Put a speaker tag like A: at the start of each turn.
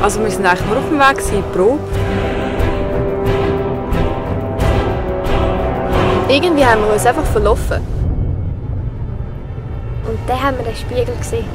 A: Also wir sind eigentlich nur auf dem Weg in die Probe.
B: Irgendwie haben wir uns einfach verlaufen.
C: Und dann haben wir den Spiegel gesehen.